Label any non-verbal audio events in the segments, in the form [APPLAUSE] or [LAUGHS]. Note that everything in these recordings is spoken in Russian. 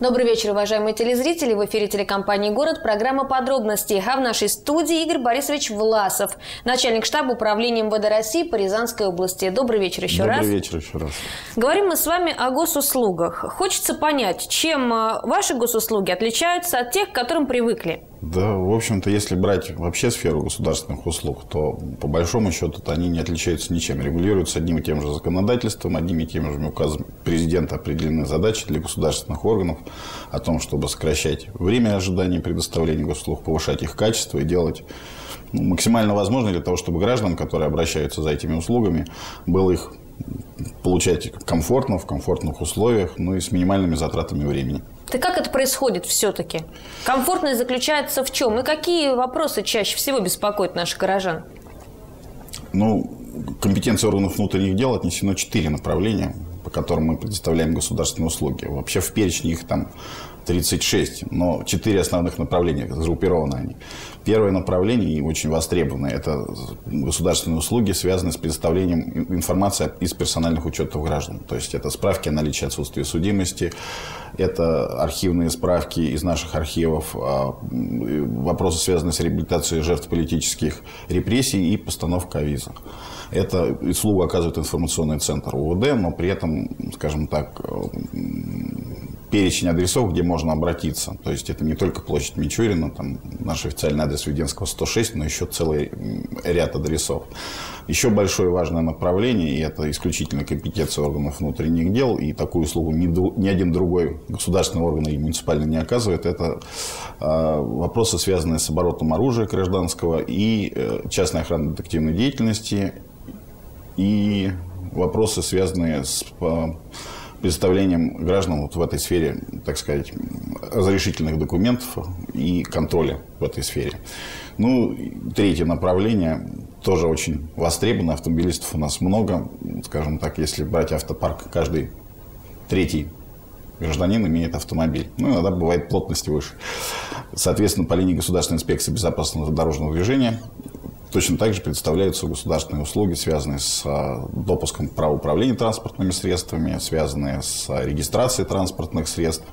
Добрый вечер, уважаемые телезрители. В эфире телекомпании «Город» программа «Подробности». А в нашей студии Игорь Борисович Власов, начальник штаба управления МВД России по Рязанской области. Добрый вечер еще Добрый раз. Добрый вечер еще раз. Говорим мы с вами о госуслугах. Хочется понять, чем э, ваши госуслуги отличаются от тех, к которым привыкли? Да, в общем-то, если брать вообще сферу государственных услуг, то по большому счету они не отличаются ничем. Регулируются одним и тем же законодательством, одними и теми же указами президента определены задачи для государственных органов о том, чтобы сокращать время ожидания предоставления госуслуг, повышать их качество и делать ну, максимально возможно для того, чтобы гражданам, которые обращаются за этими услугами, было их получать комфортно, в комфортных условиях, ну и с минимальными затратами времени. Так как это происходит все-таки? Комфортность заключается в чем? И какие вопросы чаще всего беспокоят наших горожан? Ну, компетенции органов внутренних дел отнесено четыре направления, по которым мы предоставляем государственные услуги. Вообще в перечне их там 36, но четыре основных направления, сгруппированы они. Первое направление, и очень востребованное, это государственные услуги, связанные с предоставлением информации из персональных учетов граждан. То есть это справки о наличии отсутствия судимости, это архивные справки из наших архивов, а, вопросы, связанные с реабилитацией жертв политических репрессий и постановка виза. Это услугу оказывает информационный центр УВД, но при этом, скажем так, перечень адресов, где можно обратиться. То есть это не только площадь Мичурина, там наш официальный адрес Веденского 106, но еще целый ряд адресов. Еще большое важное направление, и это исключительно компетенция органов внутренних дел, и такую услугу ни, ни один другой государственный орган или муниципальный не оказывает, это э, вопросы, связанные с оборотом оружия гражданского и э, частной охранной детективной деятельности, и вопросы, связанные с э, представлением граждан вот в этой сфере, так сказать, разрешительных документов и контроля в этой сфере. Ну, третье направление тоже очень востребовано. Автомобилистов у нас много. Скажем так, если брать автопарк, каждый третий гражданин имеет автомобиль. Ну, иногда бывает плотности выше. Соответственно, по линии Государственной инспекции безопасности дорожного движения Точно так же представляются государственные услуги, связанные с а, допуском права управления транспортными средствами, связанные с регистрацией транспортных средств,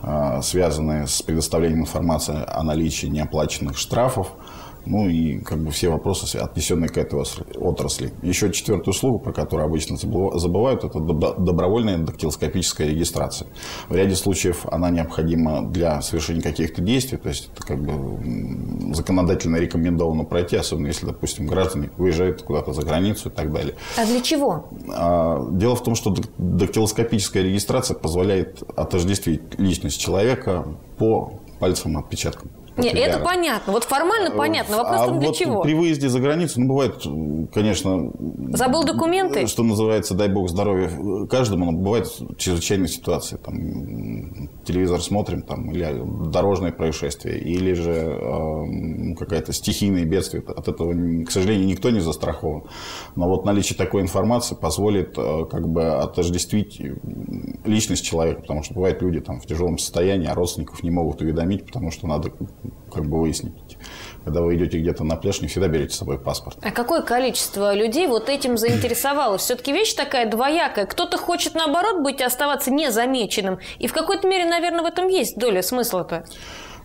а, связанные с предоставлением информации о наличии неоплаченных штрафов – ну и как бы все вопросы, отнесенные к этой отрасли. Еще четвертую услугу, про которую обычно забывают, это добровольная дактилоскопическая регистрация. В ряде случаев она необходима для совершения каких-то действий, то есть это как бы законодательно рекомендовано пройти, особенно если, допустим, граждане выезжают куда-то за границу и так далее. А для чего? А, дело в том, что дактилоскопическая регистрация позволяет отождествить личность человека по пальцам отпечаткам. Нет, это понятно. Вот формально понятно. Вопрос а там для вот чего? При выезде за границу, ну, бывает, конечно... Забыл документы? Что называется, дай бог здоровья каждому, но бывают чрезвычайные ситуации. Там, телевизор смотрим, там, или дорожное происшествие, или же э, какая-то стихийное бедствие. От этого, к сожалению, никто не застрахован. Но вот наличие такой информации позволит э, как бы отождествить личность человека, потому что бывают люди там в тяжелом состоянии, а родственников не могут уведомить, потому что надо как бы выяснить. Когда вы идете где-то на пляж, не всегда берете с собой паспорт. А какое количество людей вот этим заинтересовалось? Все-таки вещь такая двоякая. Кто-то хочет, наоборот, быть оставаться незамеченным. И в какой-то мере, наверное, в этом есть доля смысла-то.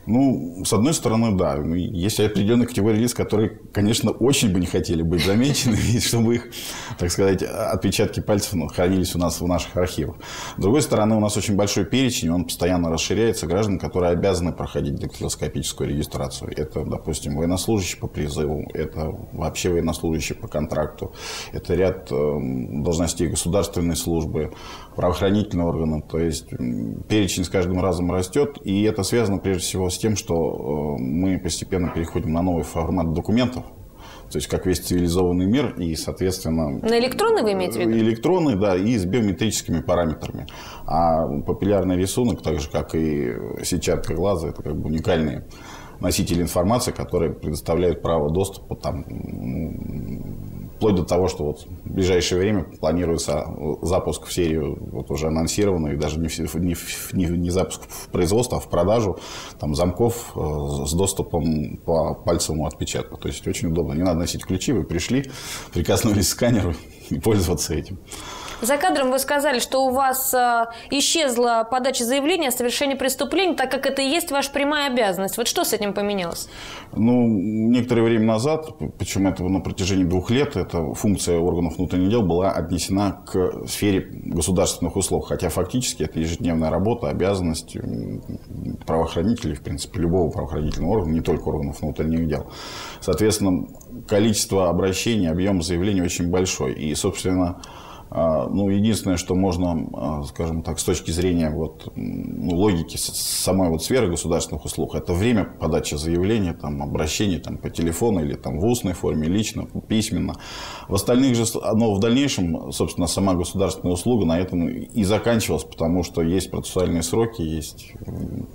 Ну, с одной стороны, да. Есть определенные категории лиц, которые, конечно, очень бы не хотели быть замечены, [LAUGHS] и чтобы их, так сказать, отпечатки пальцев хранились у нас в наших архивах. С другой стороны, у нас очень большой перечень, он постоянно расширяется, граждан, которые обязаны проходить дактилоскопическую регистрацию. Это, допустим, военнослужащие по призыву, это вообще военнослужащие по контракту, это ряд э, должностей государственной службы, правоохранительные органы. То есть перечень с каждым разом растет, и это связано прежде всего с тем, что э, мы постепенно переходим на новый формат документов. То есть, как весь цивилизованный мир, и, соответственно... На электронный вы имеете в виду? Электронный, да, и с биометрическими параметрами. А популярный рисунок, так же, как и сетчатка глаза, это как бы уникальные носители информации, которые предоставляют право доступа там, вплоть до того, что вот В ближайшее время планируется запуск в серию, вот уже анонсированный, даже не, не, не, не запуск в производство, а в продажу там, замков э, с доступом по пальцевому отпечатку. То есть очень удобно. Не надо носить ключи, вы пришли, [LAUGHS] прикоснулись к сканеру и пользоваться этим. За кадром вы сказали, что у вас э, исчезла подача заявления о совершении преступления, так как это и есть ваша прямая обязанность. Вот что с этим поменялось? Ну, некоторое время назад, причем это на протяжении двух лет, эта функция органов внутренних дел была отнесена к сфере государственных услуг. Хотя фактически это ежедневная работа, обязанность правоохранителей, в принципе, любого правоохранительного органа, не только органов внутренних дел. Соответственно, количество обращений, объем заявлений очень большой. И, собственно, ну, единственное, что можно, а, скажем так, с точки зрения вот, ну, логики самой вот сферы государственных услуг, это время подачи заявления, там, обращений там, по телефону или там, в устной форме, лично, письменно. В остальных же, но в дальнейшем, собственно, сама государственная услуга на этом и заканчивалась, потому что есть процессуальные сроки, есть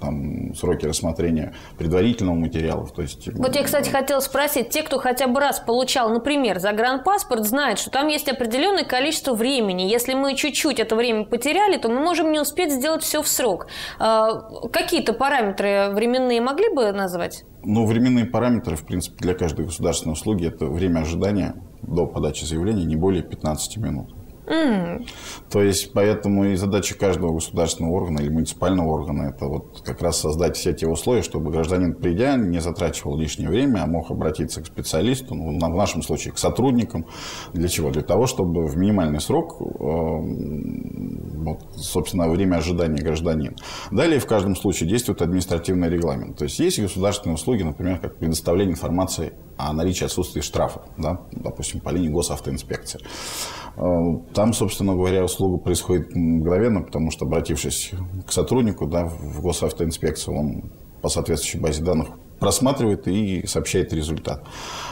там, сроки рассмотрения предварительного материала. То есть, вот я, кстати, хотела спросить, те, кто хотя бы раз получал, например, загранпаспорт, знают, что там есть определенное количество времени, времени. Если мы чуть-чуть это время потеряли, то мы можем не успеть сделать все в срок. А, какие-то параметры временные могли бы назвать? Ну, временные параметры, в принципе, для каждой государственной услуги – это время ожидания до подачи заявления не более 15 минут. Mm. То есть, поэтому и задача каждого государственного органа или муниципального органа это вот как раз создать все те условия, чтобы гражданин, придя, не затрачивал лишнее время, а мог обратиться к специалисту, ну, в нашем случае к сотрудникам. Для чего? Для того, чтобы в минимальный срок, э, вот, собственно, время ожидания гражданина. Далее в каждом случае действует административный регламент. То есть, есть государственные услуги, например, как предоставление информации о наличии отсутствия штрафов, да, допустим, по линии госавтоинспекции. Там, собственно говоря, услуга происходит мгновенно, потому что, обратившись к сотруднику да, в госавтоинспекцию, он по соответствующей базе данных просматривает и сообщает результат.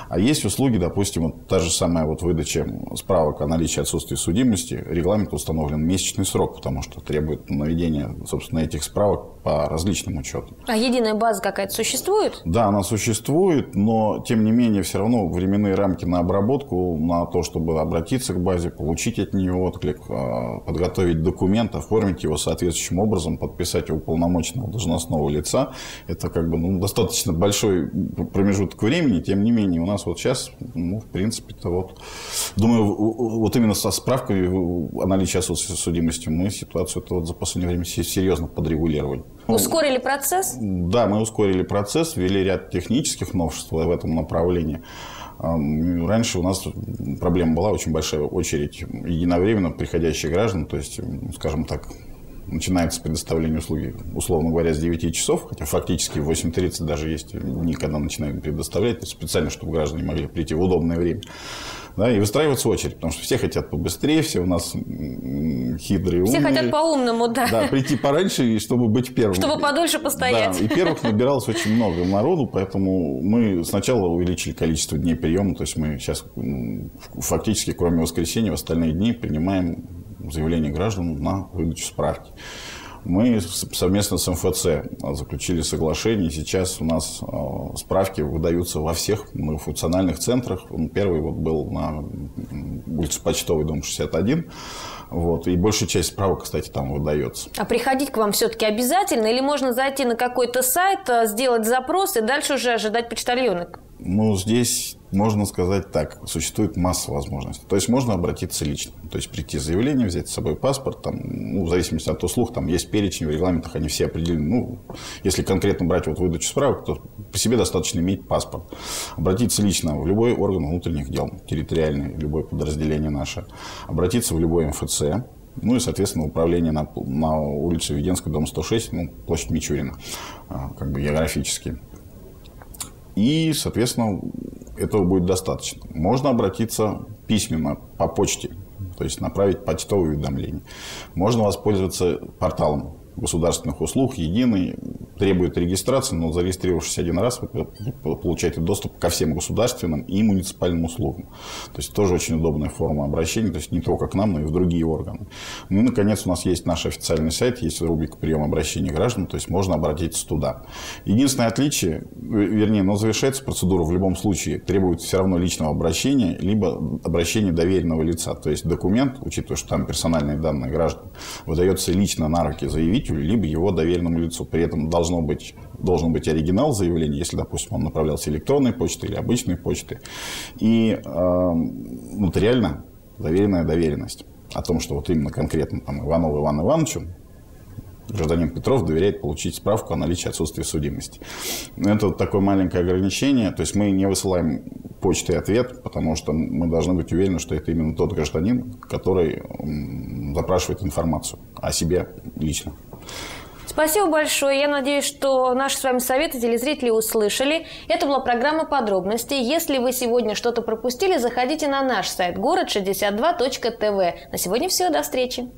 А есть услуги, допустим, вот та же самая вот выдача справок о наличии отсутствия судимости. Регламент установлен месячный срок, потому что требует наведения, собственно, этих справок по различным учетам. А единая база какая-то существует? Да, она существует, но, тем не менее, все равно временные рамки на обработку, на то, чтобы обратиться к базе, получить от нее отклик, а, подготовить документ, оформить его соответствующим образом, подписать у уполномоченного должностного лица, это как бы ну, достаточно большой промежуток времени, тем не менее, у нас вот сейчас, ну, в принципе-то вот, думаю, вот именно со справкой о наличии отсутствия судимости мы ситуацию-то вот за последнее время серьезно подрегулировали. Ну, ускорили процесс? Да, мы ускорили процесс, ввели ряд технических новшеств в этом направлении. Раньше у нас проблема была очень большая очередь единовременно приходящих граждан, то есть, скажем так, начинается предоставление услуги, условно говоря, с 9 часов, хотя фактически в 8.30 даже есть дни, когда начинаем предоставлять, специально, чтобы граждане могли прийти в удобное время. Да, и выстраиваться очередь, потому что все хотят побыстрее, все у нас хитрые, Все умные. хотят по-умному, да. Да, прийти пораньше, и чтобы быть первым. Чтобы подольше постоять. Да, и первых набиралось очень много народу, поэтому мы сначала увеличили количество дней приема, то есть мы сейчас фактически, кроме воскресенья, в остальные дни принимаем заявление граждан на выдачу справки. Мы совместно с МФЦ заключили соглашение. Сейчас у нас э, справки выдаются во всех функциональных центрах. Первый вот был на улице Почтовый, дом 61. Вот. И большая часть справок, кстати, там выдается. А приходить к вам все-таки обязательно? Или можно зайти на какой-то сайт, э, сделать запрос и дальше уже ожидать почтальона? Ну, здесь можно сказать так, существует масса возможностей. То есть можно обратиться лично, то есть прийти заявление, взять с собой паспорт, там, ну, в зависимости от услуг, там есть перечень в регламентах, они все определены. Ну, если конкретно брать вот выдачу справок, то по себе достаточно иметь паспорт. Обратиться лично в любой орган внутренних дел, территориальный, любое подразделение наше. Обратиться в любой МФЦ, ну и, соответственно, управление на, на улице Веденской, дом 106, ну, площадь Мичурина, а, как бы географически. И, соответственно, этого будет достаточно. Можно обратиться письменно по почте, то есть направить почтовое уведомление. Можно воспользоваться порталом государственных услуг, единый, требует регистрации, но зарегистрировавшись один раз, вы получаете доступ ко всем государственным и муниципальным услугам. То есть тоже очень удобная форма обращения, то есть не только к нам, но и в другие органы. Ну и, наконец, у нас есть наш официальный сайт, есть рубрика прием обращений граждан, то есть можно обратиться туда. Единственное отличие, вернее, но завершается процедура в любом случае, требует все равно личного обращения, либо обращения доверенного лица. То есть документ, учитывая, что там персональные данные граждан, выдается лично на руки заявителю, либо его доверенному лицу. При этом должно быть, должен быть оригинал заявления, если, допустим, он направлялся электронной почтой или обычной почтой. И э, нотариально заверенная доверенность о том, что вот именно конкретно там, Иванову Ивану Ивановичу гражданин Петров доверяет получить справку о наличии отсутствия судимости. Это вот такое маленькое ограничение. То есть мы не высылаем почтой ответ, потому что мы должны быть уверены, что это именно тот гражданин, который запрашивает информацию о себе лично. Спасибо большое. Я надеюсь, что наши с вами советы телезрители услышали. Это была программа подробностей. Если вы сегодня что-то пропустили, заходите на наш сайт город62.тв. На сегодня все. До встречи.